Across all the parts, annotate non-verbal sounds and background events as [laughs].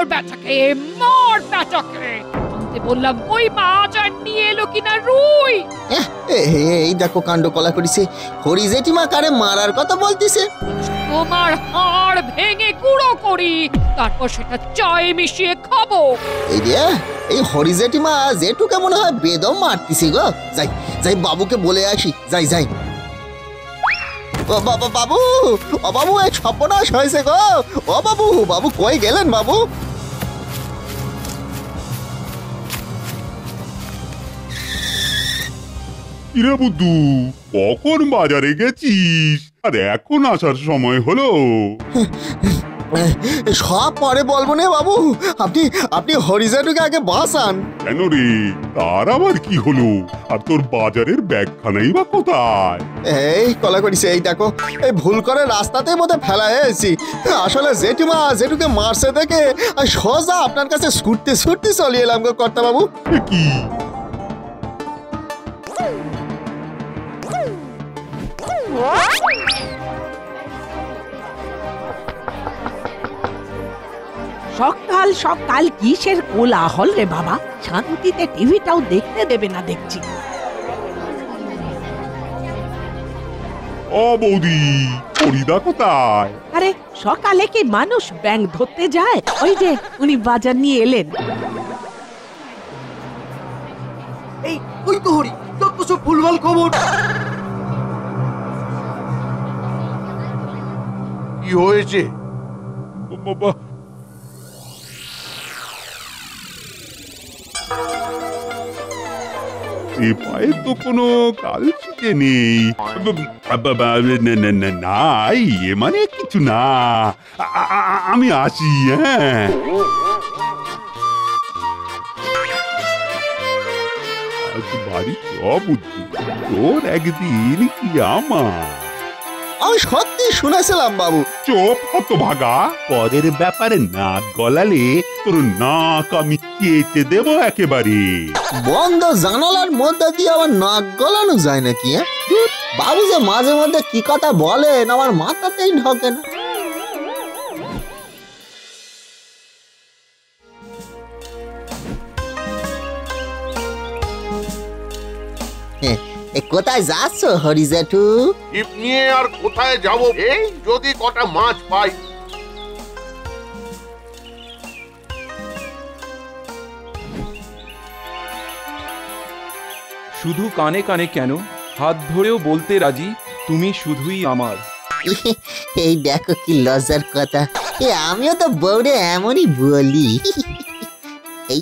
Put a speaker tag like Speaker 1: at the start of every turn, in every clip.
Speaker 1: ধর বেটাকে মার বেটাকে বললাম মাছ আর নিয়ে এলো কিনা রুই।
Speaker 2: এই দেখো কাণ্ড কলা করিছে। হরি জেঠিমা কারে মারার কথা বলতিছে।
Speaker 1: তোমার হাড় ভেঙে গুঁড়ো করি তারপর সেটা চায়ে মিশিয়ে খাব।
Speaker 2: এই এই হরি জেঠিমা জেঠুকে মনে হয় বেদম মারতিছি গো। যাই যাই বাবুকে বলে আসি যাই যাই। ও বাবা বাবু ও বাবু এই সর্বনাশ হয়েছে গো। ও বাবু বাবু কই গেলেন বাবু?
Speaker 3: কিরে বুদ্ধু? কখন বাজারে গেছিস? আর এখন আসার সময় হলো।
Speaker 2: সব পরে বলব না বাবু। আপনি আপনি হরি জেঠুকে আগে বাঁচান।
Speaker 3: কেন রে? তার আবার কি হলো? আর তোর বাজারের ব্যাগখানাই বা কোথায়?
Speaker 2: এই কলা করিস এই দেখো। এই ভুল করে রাস্তাতেই মধ্যে ফেলা হয়েছি। আসলে জেঠিমা জেঠুকে মারছে দেখে সোজা আপনার কাছে ছুটতে ছুটতে চলে এলাম গো কর্তা বাবু
Speaker 3: কি?
Speaker 4: সকাল সকাল কিসের কোলাহল রে বাবা? শান্তিতে টিভিটাও দেখতে দেবে না দেখছি।
Speaker 3: ও বৌদি হরিদা কোথায়?
Speaker 4: আরে সকালে কি মানুষ ব্যাংক ধরতে যায়? ওই যে উনি বাজার নিয়ে এলেন।
Speaker 5: এই ওই তো হরি যত সব ভুলভাল খবর। কি হয়েছে?
Speaker 3: বাবা এ পায়ে তো কোনো কালচিতে নেই। না- এ মানে কিছু না। আমি আসি হ্যাঁ। আজ বাড়ি অবুদ্ধি বুদ্ধি তোর একদিন কি আমার?
Speaker 2: আমি সত্যি শুনেছিলাম বাবু।
Speaker 3: চোপ হত ভাগা। পরের ব্যাপারে নাক গলালে তোর নাক আমি কেটে দেব একেবারে।
Speaker 2: বন্ধ জানালার মধ্যে দিয়ে আমার নাক গলানো যায় নাকি হ্যাঁ? ধুর, বাবু যে মাঝে মধ্যে কি কথা বলেন আমার মাথাতেই ঢোকে না। এ, এ, কোথায় যাচ্ছ হরি জেঠু
Speaker 6: ছিপ নিয়ে আর কোথায় যাব? এই যদি কটা মাছ পাই।
Speaker 7: শুধু কানে কানে কেন? হাত ধরেও বলতে রাজি তুমি শুধুই আমার। [laughs]
Speaker 2: এই দেখো কি লজ্জার কথা। এ আমিও তো বউরে এমনই বলি। [laughs] এই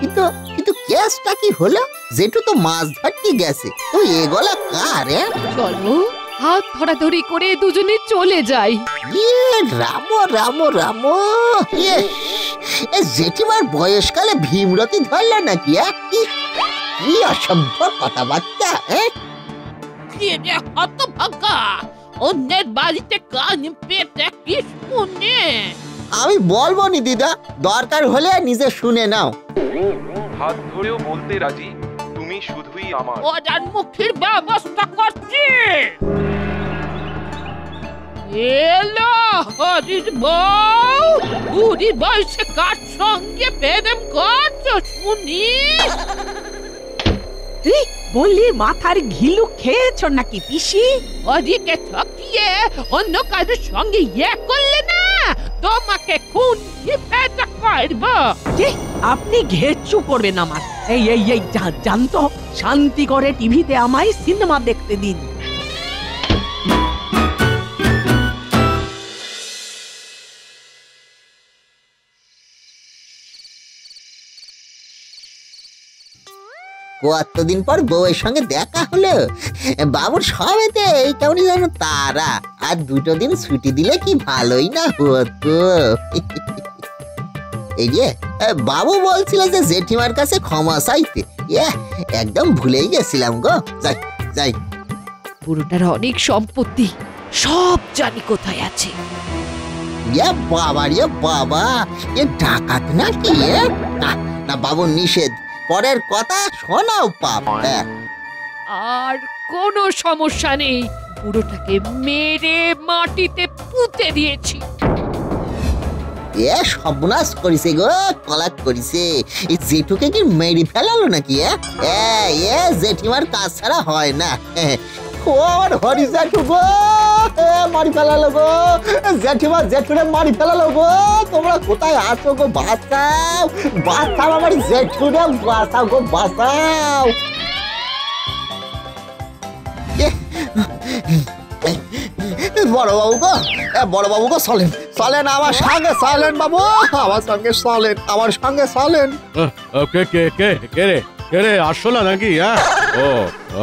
Speaker 2: কিন্তু কিন্তু কেসটা কি হলো? জেঠু তো মাছ ধরতে গেছে। তো এগোলা কার এ?
Speaker 1: চলো হাত ধরাধরি করে দুজনে চলে যাই।
Speaker 2: ইয়ে রামো রামো রামো। ইয়ে এ জেঠিমার বয়সকালে ভীমরতি ধরলো নাকি আ? কি কি অসভ্য কথাবার্তা হ্যাঁ
Speaker 1: রে হত ভাগা অন্যের বাড়িতে কান পেটে কি শুনে?
Speaker 2: আমি বলব নি দিদা। দরকার হলে নিজে শুনে নাও।
Speaker 7: হাত ধরেও বলতে রাজি তুমি শুধুই আমার।
Speaker 1: ওজান মুখির ব্যবস্থা করছি। এলো হরির বউ বুড়ি বয়সে কার সঙ্গে প্রেম করছ শুনি?
Speaker 4: বললি মাথার ঘিলু খেয়েছ নাকি পিসি?
Speaker 1: হরিকে ঠকিয়ে অন্য কারোর সঙ্গে ইয়ে করলে না তোমাকে খুন পেটা করব।
Speaker 4: আপনি ঘেচ্ছু করবেন আমার। এই এই এই জানতো? শান্তি করে টিভিতে আমায় সিনেমা দেখতে দিন।
Speaker 2: কতদিন পর বউয়ের সঙ্গে দেখা হলো? বাবুর সবেতে এই কেমনি যেন তারা। আর দুটো দিন ছুটি দিলে কি ভালোই না হতো? এই যে বাবু বলছিল যে জেঠিমার কাছে ক্ষমা চাইতে। ইয়ে, একদম ভুলেই গেছিলাম গো। যাই যাই।
Speaker 1: পুরোটার অনেক সম্পত্তি সব জানি কোথায় আছে।
Speaker 2: ইয়ে বাবা রে বাবা এ ডাকাত নাকি না বাবু নিষেধ। পরের কথা শোনাও পাপ।
Speaker 1: আর কোন সমস্যা নেই। পুরোটাকে মেরে মাটিতে পুঁতে দিয়েছি।
Speaker 8: এ সর্বনাশ করিছে গো কলাক করিছে। এই জেঠুকে কি মেরে ফেলালো নাকি? এ এ জেঠিমার কাজ ছাড়া হয় না। আমার হরি জেঠু গো। মারি ফেলালো গো। জেঠিমা জেঠুরে মারি ফেলালো গো। তোমরা কোথায় আছো গো, বাঁচাও। বাঁচাও আমার জেঠুরে বাঁচাও গো, বাঁচাও। বড় বাবু গো, এ, বড় বাবু গো, চলেন। চলেন আমার সঙ্গে, চলেন বাবু। আমার সঙ্গে চলেন, আমার সঙ্গে চলেন।
Speaker 9: কে কে কে কে রে? কে রে আসছো না নাকি হ্যাঁ? ও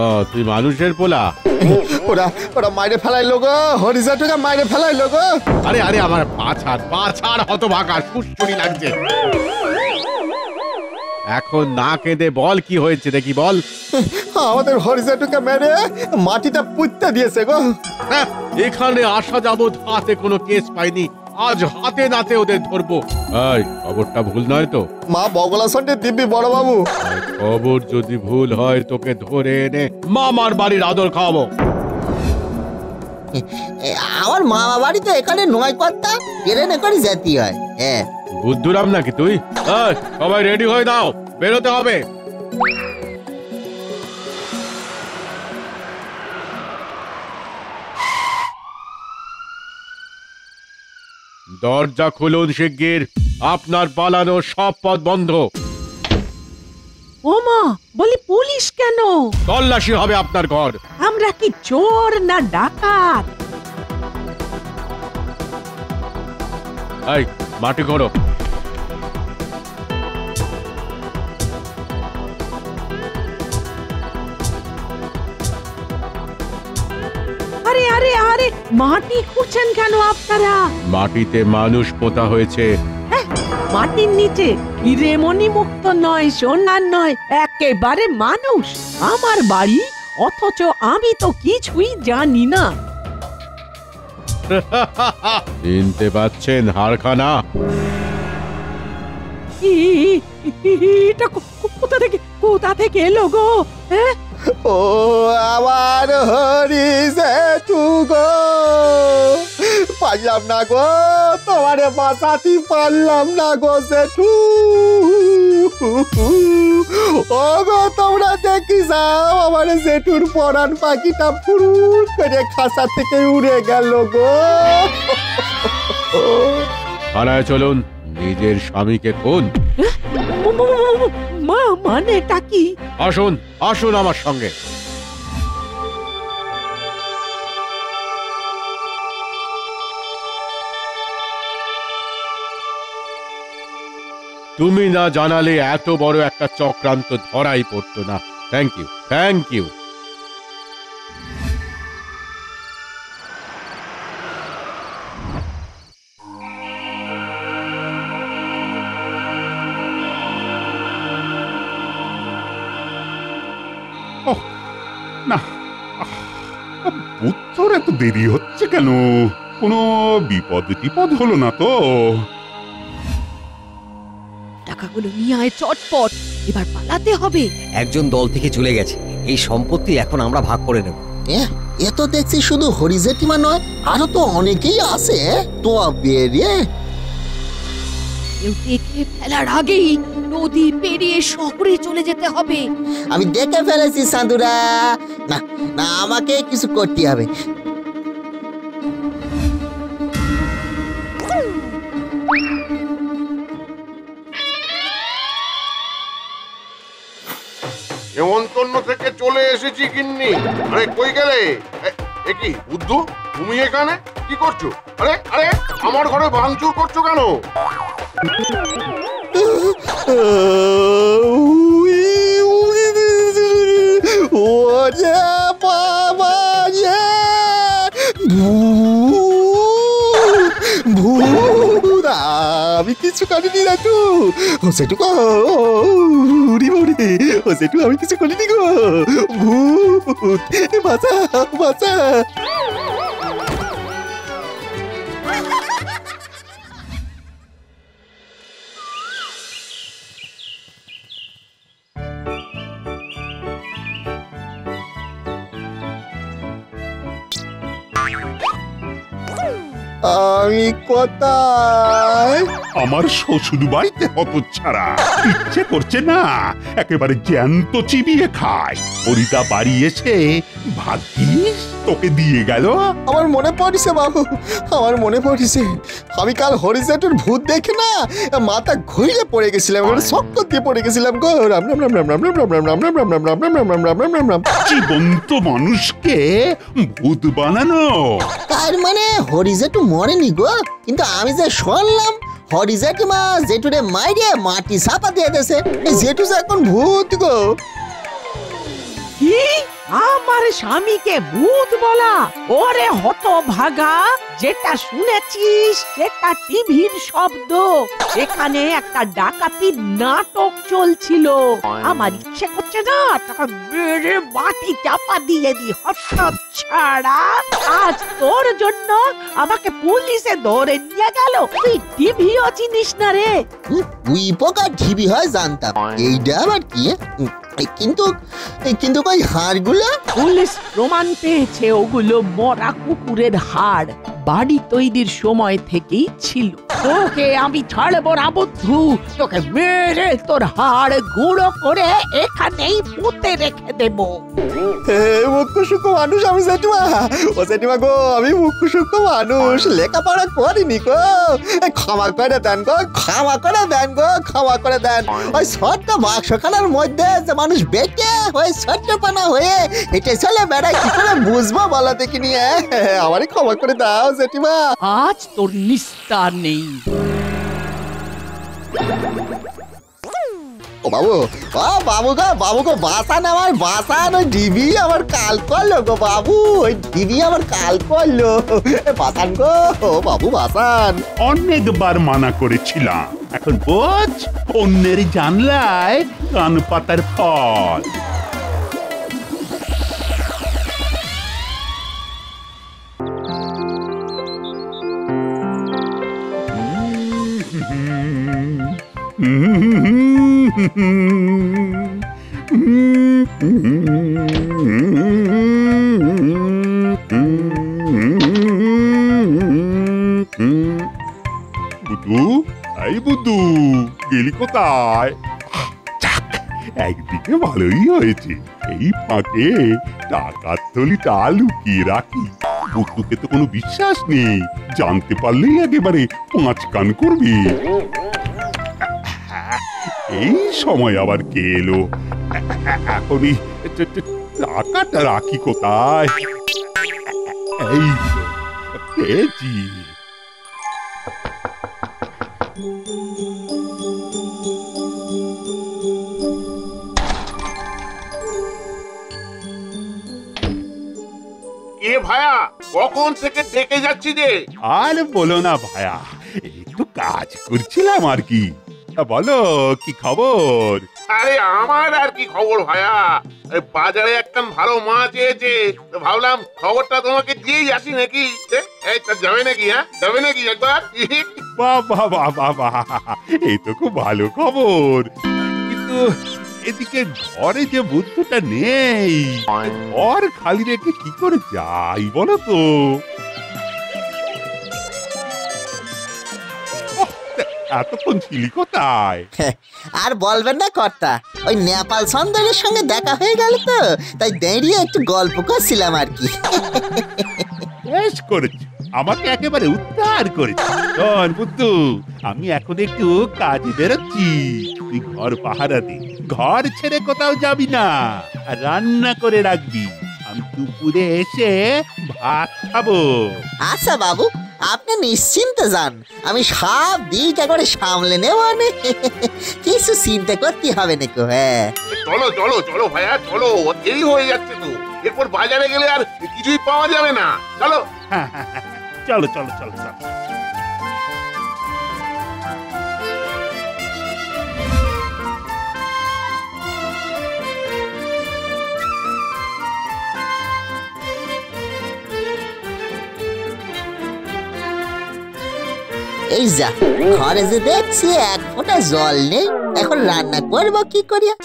Speaker 9: ও, তুই মানুষের পোলা।
Speaker 8: ওরা ওরা মাইরে ফেলাইলো গো হরিজাটুকে মাইরে ফেলাইলো গো
Speaker 9: আরে আরে আমার পা ছাড় পা ছাড় হত ভাগা সুস্থরি লাগছে। এখন না কেঁদে বল কি হয়েছে দেখি বল।
Speaker 8: আমাদের হরিজাটুকে মেরে মাটিটা পুঁততে দিয়েছে গো।
Speaker 9: হ্যাঁ, এখানে আসা যাবৎ হাতে কোনো কেস পাইনি আজ হাতে নাতে ওদের ধরবো। এই খবরটা ভুল নয় তো?
Speaker 8: মা বগলা সন্ডে দিব্যি বড় বাবু
Speaker 9: খবর যদি ভুল হয় তোকে ধরে এনে মামার বাড়ির আদর খাওয়াবো।
Speaker 8: এ, আমার মামা বাড়ি তো এখানে নয় কর্তা ট্রেনে করে যেতে হয়। হ্যাঁ।
Speaker 9: বুদ্ধুরাম নাকি তুই? সবাই রেডি হয়ে দাও বেরোতে হবে। দরজা খুলুন শিগগির। আপনার পালানো সব পথ বন্ধ।
Speaker 4: ও মা বলি পুলিশ কেন?
Speaker 9: তল্লাশি হবে আপনার ঘর।
Speaker 4: আমরা কি চোর না ডাকাত?
Speaker 9: এই মাটি করো
Speaker 4: আরে আরে আরে মাটি খুঁড়ছেন কেন আপনারা?
Speaker 9: মাটিতে মানুষ পোতা হয়েছে।
Speaker 4: মাটির নিচে হিরেমণি মুক্ত নয় সোনার নয় একেবারে মানুষ। আমার বাড়ি অথচ আমি তো কিছুই জানি না। [laughs]
Speaker 9: চিনতে পাচ্ছেন
Speaker 4: ই- এটা কোথা থেকে কোথা থেকে এলো গো? হ্যাঁ?
Speaker 8: ও আমার হরি জেঠু গো। পারলাম না গো তোমারে বাঁচাতে পারলাম না গো জেঠু ও গো তোমরা দেখি যাও আমার জেঠুর পরাণ পাখিটা ফুরুর করে খাসা থেকে উড়ে গেল গো।
Speaker 9: থানায় চলুন নিজের স্বামীকে খুন।
Speaker 4: ম- মানেটা কি?
Speaker 9: আসুন আসুন আমার সঙ্গে। তুমি না জানালে এত বড় একটা চক্রান্ত ধরাই পড়তো না। থ্যাংক ইউ থ্যাংক ইউ
Speaker 3: না আহ, এত দেরি হচ্ছে কেন? কোনো বিপদ টিপদ হলো না তো।
Speaker 10: টাকাগুলো নিয়ে আয় চটপট এবার পালাতে হবে।
Speaker 11: একজন দল থেকে চলে গেছে এই সম্পত্তি এখন আমরা ভাগ করে নেব।
Speaker 8: এ এ তো দেখছি শুধু হরিজেটিমা নয় আরও তো অনেকেই আছে তো বেরিয়ে
Speaker 10: কেউ দেখে ফেলার আগেই নদী পেরিয়ে শহরে চলে যেতে হবে।
Speaker 8: আমি দেখে ফেলেছি সাধুরা না না আমাকে কিছু করতে হবে।
Speaker 6: থেকে চলে এসেছি কিন্নি আরে কই গেলে? এ- এ কি বুদ্ধু? তুমি এখানে? কি করছ? আরে আরে আমার ঘরে ভাঙচুর করছ কেন?
Speaker 8: আমি কিছু করিনি রাজু ও সেটু উড়ি উড়ি ও আমি কিছু করিনি গো ভূত বাঁচা বাঁচা
Speaker 2: আমি কোথায়?
Speaker 3: আমার শ্বশুর বাড়িতে হত ছাড়া ইচ্ছে করছে না একেবারে জ্যান্ত চিবিয়ে খায় হরিদা বাড়ি এসে ভাগ্যিস তোকে দিয়ে গেল
Speaker 2: আমার মনে পড়ছে বাবু আমার মনে পড়ছে আমি কাল হরিজেটের ভূত দেখে না মাথা ঘুরে পড়ে গেছিলাম শক্ত দিয়ে পড়ে গেছিলাম গো রাম রাম রাম রাম রাম রাম রাম রাম রাম রাম রাম রাম রাম রাম রাম রাম রাম রাম রাম
Speaker 3: জীবন্ত মানুষকে ভূত বানানো
Speaker 2: তার মানে হরিজেটু মরেনি গো কিন্তু আমি যে শুনলাম হরিজেটু মা, জেঠুরে মাইরে মাটি চাপা দিয়ে দেছে এই জেঠু যে এখন ভূত গো।
Speaker 4: কি? আমার স্বামীকে ভূত বলা? ওরে হত ভাগা যেটা শুনেছিস সেটা টিভির শব্দ। এখানে একটা ডাকাতির নাটক চলছিল। আমার ইচ্ছে করছে না তাকে মেরে মাটি চাপা দিয়ে দি হঠাৎ ছাড়া। আজ তোর জন্য আমাকে পুলিশে ধরে নিয়ে গেল। তুই টিভিও চিনিস না রে।
Speaker 2: তুই পোকা ঢিবি হয় জানতাম। এইটা আবার কি? কিন্তু কিন্তু কই হাড়গুলো?
Speaker 4: পুলিশ প্রমাণ পেয়েছে ওগুলো মরা কুকুরের হাড়। বাড়ি তৈরির সময় থেকেই ছিল। তোকে আমি ছাড়বো না বুদ্ধু। তোকে মেরে তোর হাড় গুঁড়ো করে এখানেই পুঁতে রেখে দেব।
Speaker 2: হে সূক্ষ্ম মানুষ আমি জেঠুমা। ও জেঠুমা গো আমি মুখ্য সূক্ষ্ম মানুষ। লেখাপড়া করিনি গো। ক্ষমা করে দেন গো ক্ষমা করে দেন গো ক্ষমা করে দেন। ওই ছোট্ট বাক্সখানার মধ্যে যে মানুষ বেটে ওই ছোট্ট পানা হয়ে হেঁটে চলে বেড়ায় কি করে বুঝব বলো দেখি নিয়ে আমারই ক্ষমা করে দাও জেঠিমা।
Speaker 4: আজ তোর নিস্তার নেই।
Speaker 2: ও বাবু ডিবি আমার কাল করল গো বাবু, ওই ডিবি আমার কাল করল। বাসান গো বাবু বাসান।
Speaker 3: অনেকবার মানা করেছিলাম, এখন বোঝ, অন্যের জানলায় কান পাতার ফল। বুধু? এই একদিকে ভালোই হয়েছে। এই ফাঁকে টাকার থলিটা লুকিয়ে রাখি। বুদ্ধুকে তো কোনো বিশ্বাস নেই। জানতে পারলেই একেবারে পাঁচ কান করবে। এই সময় আবার কে এলো? এ- এ- এখনই টাকাটা রাখি কোথায়? এই পেয়েছি
Speaker 6: কে ভায়া? কখন থেকে ডেকে যাচ্ছি যে
Speaker 3: আর বলো না ভায়া একটু কাজ করছিলাম আর কি। তা বলো কি খবর?
Speaker 6: আরে আমার আর কি খবর ভায়া? বাজারে একখান ভালো মাছ এসেছে। ভাবলাম খবরটা তোমাকে দিয়েই আসি নাকি? এই তা যাবে নাকি হ্যাঁ? যাবে নাকি একবার?
Speaker 3: বাহ বাহ বাহ বাহ বাহ এই তো খুব ভালো খবর। কিন্তু এদিকে ঘরে যে বুদ্ধটা নেই ঘর খালি রেখে কি করে যাই বলো তো? এতক্ষণ ছিলি কোথায়? [laughs]
Speaker 2: আর বলবেন না কর্তা ওই নেপাল সন্দরের সঙ্গে দেখা হয়ে গেল তো তাই দাঁড়িয়ে একটু গল্প করছিলাম আর কি। [laughs]
Speaker 3: বেশ করেছি আমাকে একেবারে উদ্ধার করেছি। শোন বুদ্ধু আমি এখন একটু কাজে বেরোচ্ছি। তুই ঘর পাহারা দে ঘর ছেড়ে কোথাও যাবি না আর রান্না করে রাখবি। আমি দুপুরে এসে ভাত খাব।
Speaker 2: আচ্ছা বাবু আপনি নিশ্চিন্তে যান। আমি সব দিক একবারে সামলে নেব আমি কিছু চিন্তা করতে হবে নাকো হ্যাঁ।
Speaker 6: চলো চলো চলো ভাইয়া চলো দেরি হয়ে যাচ্ছে তো। এরপর বাজারে গেলে আর কিছুই পাওয়া যাবে না। চলো।
Speaker 3: হ্যাঁ হ্যাঁ হ্যাঁ। চলো চলো চলো চলো।
Speaker 2: এই যা, ঘরে যে দেখছি এক ফোঁটা জল নেই, এখন রান্না করব কি করিয়া?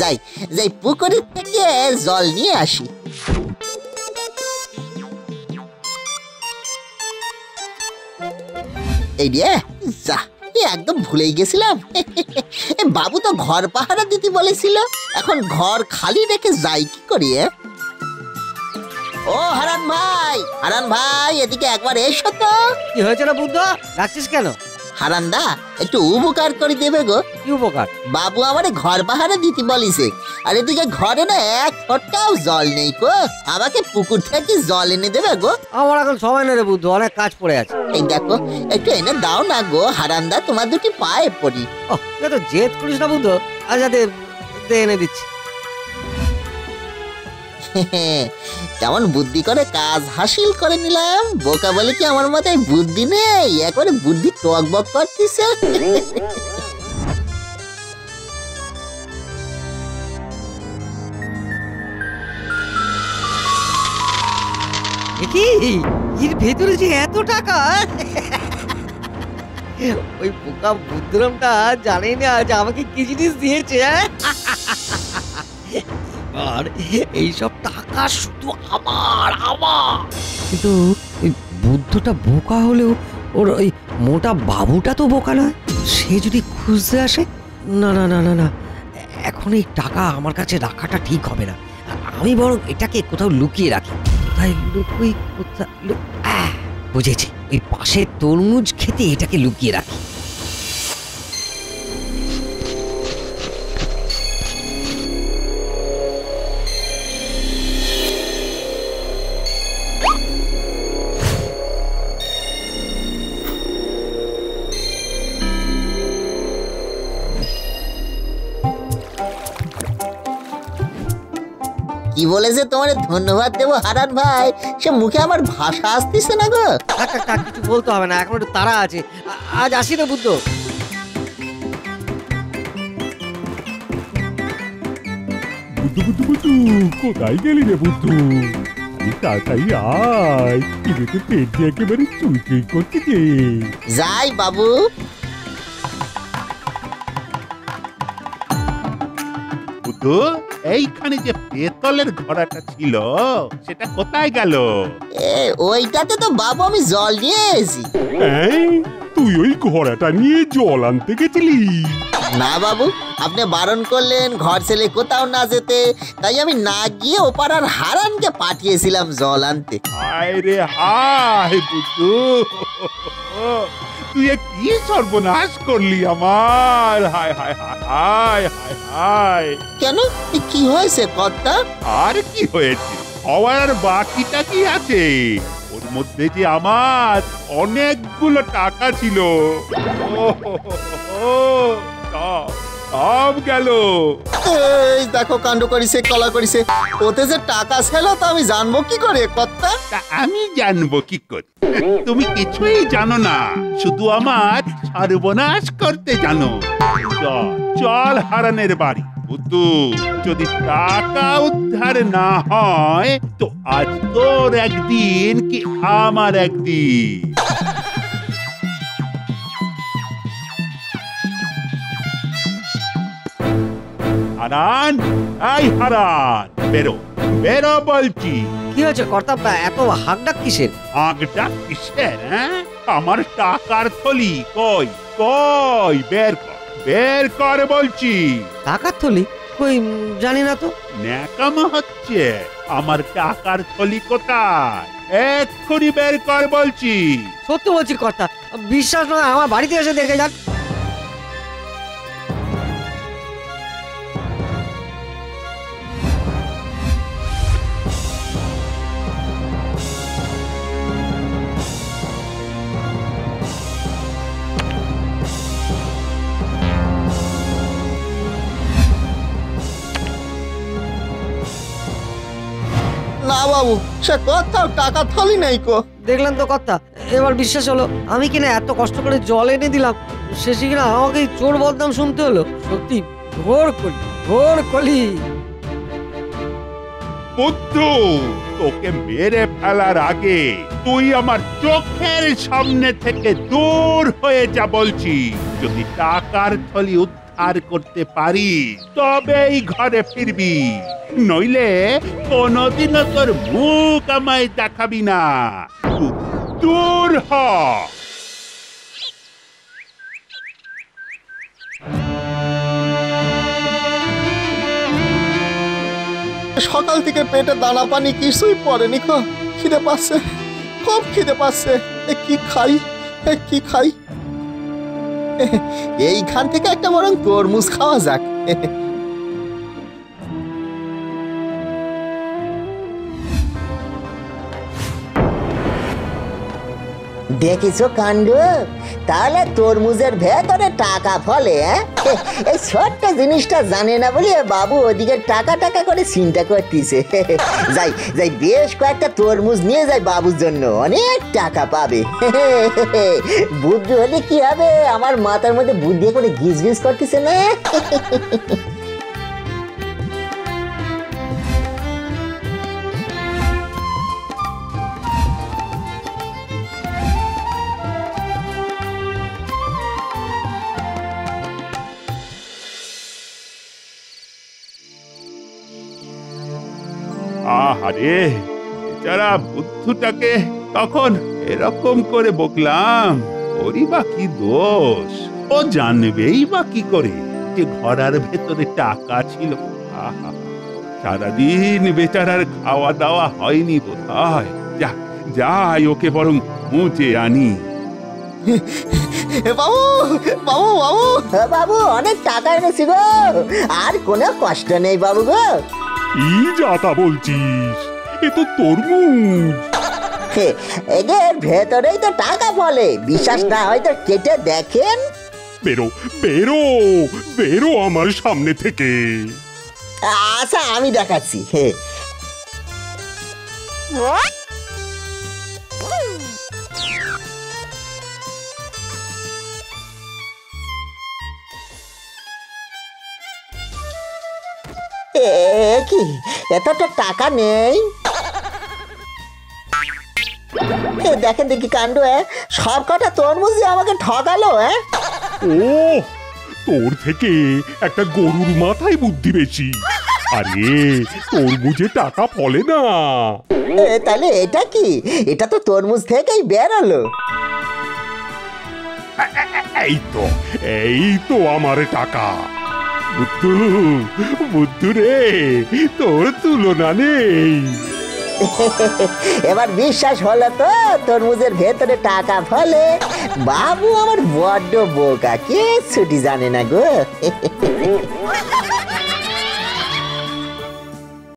Speaker 2: যাই যাই পুকুরের থেকে জল নিয়ে আসি। এই রে যা একদম ভুলেই গেছিলাম। বাবু তো ঘর পাহারা দিতে বলেছিল, এখন ঘর খালি রেখে যাই কি করি হারান ভাই এদিকে একবার এসো তো।
Speaker 12: কি হয়েছে না বুদ্ধ? ডাকছিস কেন?
Speaker 2: হারান দা একটু উপকার করে দেবে গো।
Speaker 12: কি উপকার?
Speaker 2: বাবু আমারে ঘর পাহারা দিতে বলিছে। আর এদিকে ঘরে না এক ফোঁটাও জল নেই গো। আমাকে পুকুর থেকে জল এনে দেবে গো।
Speaker 12: আমার এখন সময় নেই রে বুদ্ধ অনেক কাজ পড়ে আছে।
Speaker 2: এই দেখো একটু এনে দাও না গো। হারান্দা তোমার দুটি পায়ে পড়ি।
Speaker 12: ও তো জেদ করিস না বুদ্ধ। আচ্ছা দে দে এনে দিচ্ছি। [laughs]
Speaker 2: কেমন বুদ্ধি করে কাজ হাসিল করে নিলাম। বোকা বলে কি আমার মাথায় বুদ্ধি নেই? একবারে বুদ্ধি টক বক করতেছে। [laughs]
Speaker 12: কি এর ভেতরে যে এত টাকা? [laughs] ওই পোকা বুদ্ধরামটা জানেই না যে আমাকে কি জিনিস দিয়েছে হ্যাঁ? আর এইসব টাকা শুধু আমার আমার। কিন্তু ওই বুদ্ধটা বোকা হলেও ওর ওই মোটা বাবুটা তো বোকা নয়। সে যদি খুঁজতে আসে না না না না না এখন এই টাকা আমার কাছে রাখাটা ঠিক হবে না। আমি বরং এটাকে কোথাও লুকিয়ে রাখি। কোথায় লুকুই কোথায় বুঝেছি। এই পাশে তরমুজ খেতে এটাকে লুকিয়ে রাখি।
Speaker 2: কি বলেছে তোমার ধন্যবাদ দেবো হারান ভাই সে মুখে আমার ভাষা আসতেছে না গো।
Speaker 12: কিছু বলতে হবে না এখন একটু তাড়া আছে। আজ আসি না বুদ্ধ।
Speaker 13: বুদ্ধু বুদ্ধু বুদ্ধু কোথায় গেলি রে বুদ্ধু? তাড়াতাড়ি আয় এদিকে পেট দিয়ে একেবারে চুই চুই করতে যে।
Speaker 2: যাই বাবু।
Speaker 3: বুদ্ধু? এইখানে যে পেতলের ঘোড়াটা ছিল সেটা কোথায় গেল?
Speaker 2: এ ওইটাতে তো বাবু আমি জল নিয়ে এসি
Speaker 13: এই, তুই ওই ঘোড়াটা নিয়ে জল আনতে গেছিলি।
Speaker 2: না বাবু আপনি বারণ করলেন ঘর ছেলে কোথাও না যেতে তাই আমি না গিয়ে ওপাড়ার হারানকে পাঠিয়েছিলাম জল আনতে।
Speaker 3: হায় রে হায় বুদ্ধু। তুই কি সর্বনাশ করলি আমার? হায় হায় হায় হায় হায় হায়।
Speaker 2: কেন? কি হয়েছে কর্তা?
Speaker 3: আর কি হয়েছে? হওয়ার আর বাকিটা কি আছে? ওর মধ্যে যে আমার অনেকগুলো টাকা ছিল। ও সব গেল।
Speaker 2: এই দেখো কাণ্ড করিছে কলা করিছে। ওতে যে টাকা ছিল তা আমি জানব কি করে কর্তা?
Speaker 3: তা আমি জানব কি করে? তুমি কিছুই জানো না শুধু আমার সর্বনাশ করতে জানো। চল চল হারানের বাড়ি। বুদ্ধু যদি টাকা উদ্ধার না হয় তো আজ তোর একদিন কি আমার একদিন? হারান? এই হারান। বেরো বেরো বলছি।
Speaker 12: কি হয়েছে কর্তা এত হাক ডাক কিসের?
Speaker 3: আগটা কিসের হ্যাঁ? আমার টাকার থলি কই কই? বের কর বের কর বলছি।
Speaker 12: টাকার থলি? কই উম, জানি না তো।
Speaker 3: ন্যাকামো হচ্ছে। আমার টাকার থলি কোথায়? এক্ষুনি বের কর বলছি।
Speaker 12: সত্যি বলছি কর্তা বিশ্বাস নয় আমার বাড়িতে এসে দেখে যান।
Speaker 2: বাবু সে কোথাও টাকা থলি নাই কো।
Speaker 12: দেখলেন তো কর্তা এবার বিশ্বাস হলো আমি কিনা এত কষ্ট করে জল এনে দিলাম শেষে কিনা আমাকে চোর বদনাম শুনতে হলো। সত্যি ঘোর কলি ঘোর কলি।
Speaker 3: বুদ্ধু তোকে মেরে ফেলার আগে তুই আমার চোখের সামনে থেকে দূর হয়ে যা বলছি। যদি টাকার থলি উদ্ধার উদ্ধার করতে পারি। তবেই ঘরে ফিরবি। নইলে কোনদিন তোর মুখ আমায় দেখাবি না। দূর হ।
Speaker 8: সকাল থেকে পেটে দানা পানি কিছুই পড়েনি খো খিদে পাচ্ছে। খুব খিদে পাচ্ছে। এ কি খাই? এ কি খাই? [laughs] এইখান থেকে একটা বরং তরমুজ খাওয়া যাক। [laughs]
Speaker 2: দেখিছো কাণ্ড? তাহলে তরমুজের ভেতরে টাকা ফলে হ্যাঁ? এই ছোট্ট জিনিসটা জানে না বলে বাবু ওদিকে টাকা টাকা করে চিন্তা করতেছে। যাই যাই, বেশ কয়েকটা তরমুজ নিয়ে যাই বাবুর জন্য। অনেক টাকা পাবে। বুদ্ধি হলে কি হবে? আমার মাথার মধ্যে বুদ্ধি করে গিজ গিজ করতেছে না?
Speaker 3: আহারে বেচারা বুদ্ধুটাকে তখন এরকম করে বকলাম ওরই বা কি দোষ? ও জানবেই বা কি করে যে ঘরার ভেতরে টাকা ছিল। আহা সারাদিন বেচারার খাওয়া দাওয়া হয়নি বোধ হয় যা যাই ওকে বরং মুচে আনি। [laughs]
Speaker 8: বাবু বাবু বাবু।
Speaker 2: বাবু অনেক টাকা এনেছি গো। আর কোনো কষ্ট নেই বাবু গো।
Speaker 14: কি যাতা বলছিস? এ তো তরমুজ। [laughs]
Speaker 2: এদের ভেতরেই তো টাকা বলে বিশ্বাস না হয় তো কেটে দেখেন।
Speaker 14: বেরো বেরো বেরো আমার সামনে থেকে।
Speaker 2: আচ্ছা আমি দেখাচ্ছি। হে। কি? এত তো টাকা নেই। দেখেন দেখি কাণ্ড সব কটা তরমুজ দিয়ে আমাকে ঠকালো হ্যাঁ
Speaker 14: ও তোর থেকে একটা গরুর মাথায় বুদ্ধি বেশি। আরে তরমুজে টাকা ফলে না।
Speaker 2: তাহলে এটা কি? এটা তো তরমুজ থেকেই বেরোলো।
Speaker 14: এই তো এই তো আমার টাকা। বুদ্ধু বুদ্ধু রে তোর তুলনা নেই।
Speaker 2: এবার বিশ্বাস হলো তো তরমুজের ভেতরে টাকা ফলে। বাবু আমার বড্ড বোকা কে ছুটি জানে না গো। [laughs]